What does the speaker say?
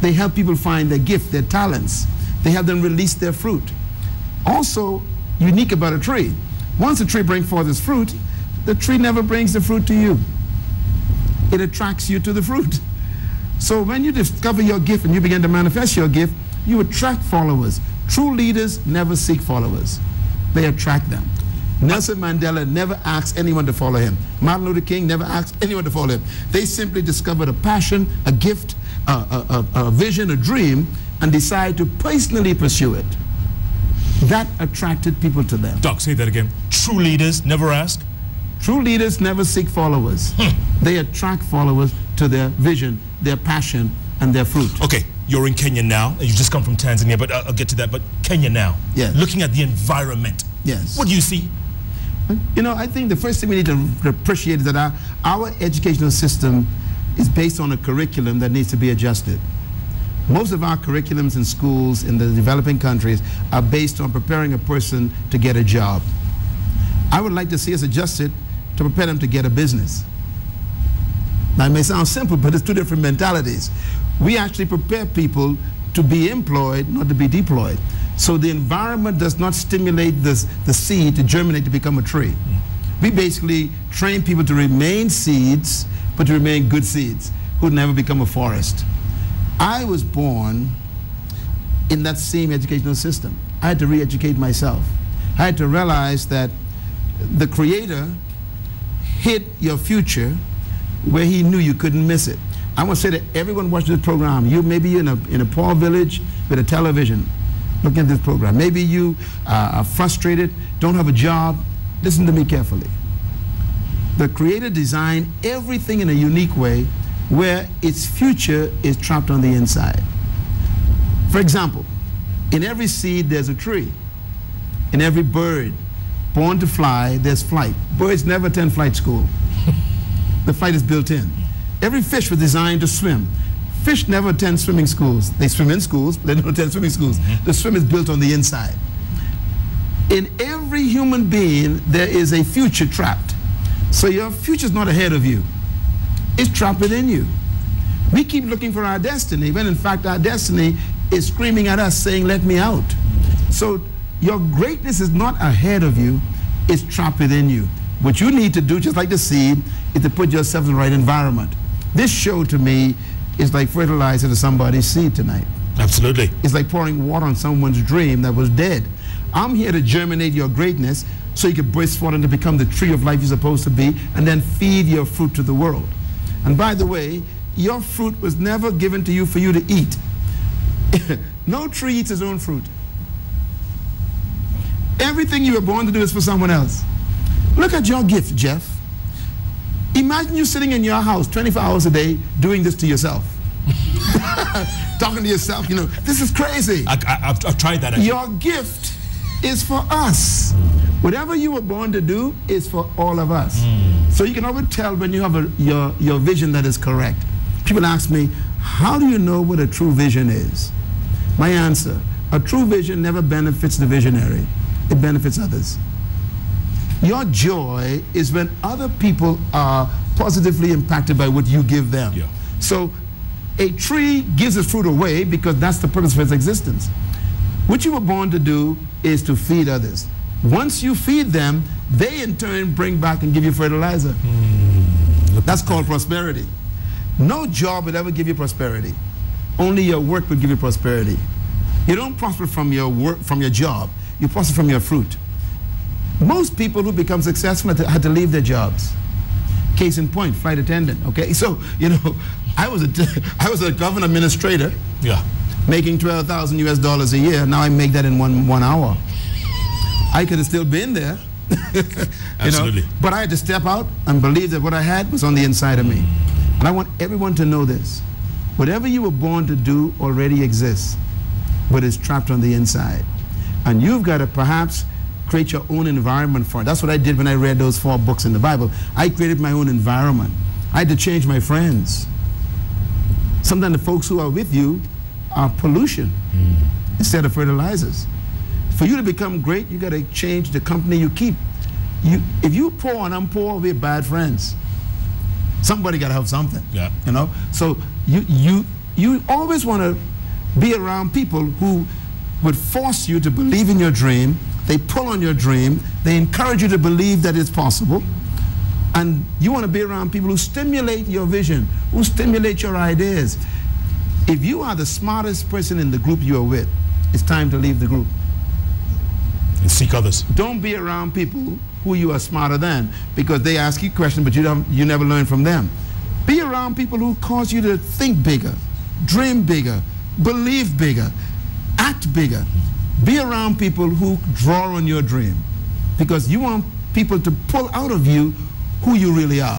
They help people find their gift, their talents. They help them release their fruit. Also, unique about a tree, once a tree brings forth its fruit, the tree never brings the fruit to you. It attracts you to the fruit. So when you discover your gift and you begin to manifest your gift, you attract followers. True leaders never seek followers. They attract them. Nelson Mandela never asked anyone to follow him. Martin Luther King never asked anyone to follow him. They simply discovered a passion, a gift, a, a, a, vision, a dream, and decide to personally pursue it. That attracted people to them. Doc, say that again. True leaders never ask? True leaders never seek followers. Hmm. They attract followers to their vision, their passion, and their fruit. Okay, you're in Kenya now. You just come from Tanzania, but I'll, I'll get to that. But Kenya now. Yes. Looking at the environment. Yes. What do you see? You know, I think the first thing we need to appreciate is that our, our educational system is based on a curriculum that needs to be adjusted. Most of our curriculums in schools in the developing countries are based on preparing a person to get a job. I would like to see us adjust it to prepare them to get a business. Now, it may sound simple, but it's two different mentalities. We actually prepare people to be employed, not to be deployed. So the environment does not stimulate this, the seed to germinate to become a tree. We basically train people to remain seeds, but to remain good seeds, who'd never become a forest. I was born in that same educational system. I had to re-educate myself. I had to realize that the Creator hid your future where He knew you couldn't miss it. I want to say to everyone watching this program, you maybe in a, in a poor village with a television looking at this program. Maybe you uh, are frustrated, don't have a job. Listen to me carefully. The Creator designed everything in a unique way where its future is trapped on the inside. For example, in every seed there's a tree. In every bird born to fly, there's flight. Birds never attend flight school. the flight is built in. Every fish was designed to swim. Fish never attend swimming schools. They swim in schools, but they don't attend swimming schools. Mm-hmm. The swim is built on the inside. In every human being, there is a future trapped. So your future is not ahead of you. It's trapped within you. We keep looking for our destiny, when in fact our destiny is screaming at us saying, let me out. So your greatness is not ahead of you, it's trapped within you. What you need to do, just like the seed, is to put yourself in the right environment. This show to me is like fertilizer to somebody's seed tonight. Absolutely. It's like pouring water on someone's dream that was dead. I'm here to germinate your greatness so you can burst forth and to become the tree of life you're supposed to be and then feed your fruit to the world. And by the way, your fruit was never given to you for you to eat. no tree eats its own fruit. Everything you were born to do is for someone else. Look at your gift, Jeff. Imagine you sitting in your house 24 hours a day doing this to yourself. Talking to yourself, you know, this is crazy. I, have tried that. Actually. Your gift is for us. Whatever you were born to do is for all of us. Mm. So you can always tell when you have a, your, your vision that is correct. People ask me, how do you know what a true vision is? My answer, a true vision never benefits the visionary. It benefits others. Your joy is when other people are positively impacted by what you give them. Yeah. So a tree gives its fruit away because that's the purpose of its existence. What you were born to do is to feed others. Once you feed them, they in turn bring back and give you fertilizer. Mm, that's called prosperity. No job will ever give you prosperity. Only your work will give you prosperity. You don't prosper from your work, from your job. You prosper from your fruit. Most people who become successful had to, had to leave their jobs. Case in point, flight attendant. Okay, so you know, I was a I was a government administrator. Yeah. Making twelve thousand U.S. dollars a year. Now I make that in one one hour. I could have still been there. Absolutely. Know? But I had to step out and believe that what I had was on the inside of me. And I want everyone to know this. Whatever you were born to do already exists, but it's trapped on the inside. And you've got to perhaps create your own environment for it. That's what I did when I read those four books in the Bible. I created my own environment. I had to change my friends. Sometimes the folks who are with you are pollution mm. instead of fertilizers. For you to become great, you got to change the company you keep. You, if you poor and I'm poor, we're bad friends. Somebody got to have something. Yeah. You know. So you you you always want to be around people who would force you to believe in your dream. They pull on your dream. They encourage you to believe that it's possible. And you want to be around people who stimulate your vision, who stimulate your ideas. If you are the smartest person in the group you are with, it's time to leave the group. And seek others. Don't be around people who you are smarter than because they ask you questions, but you, don't, you never learn from them. Be around people who cause you to think bigger, dream bigger, believe bigger, act bigger. Be around people who draw on your dream because you want people to pull out of you who you really are.